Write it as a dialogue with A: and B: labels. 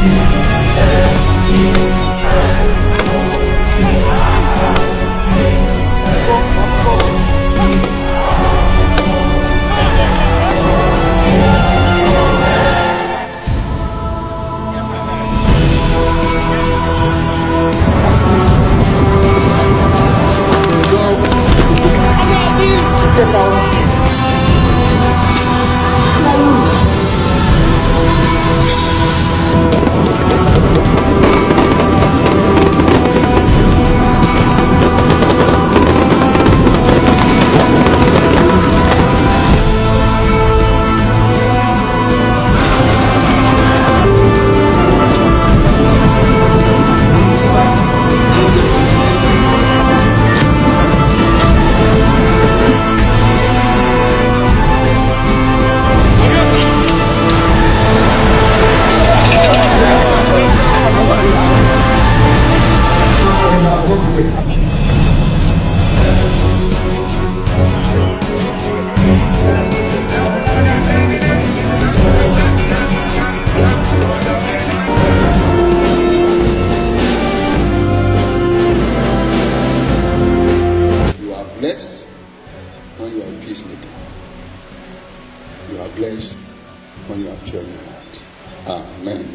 A: Yeah. You are
B: blessed when you are a peacemaker. You are blessed when you are pure in heart. Amen.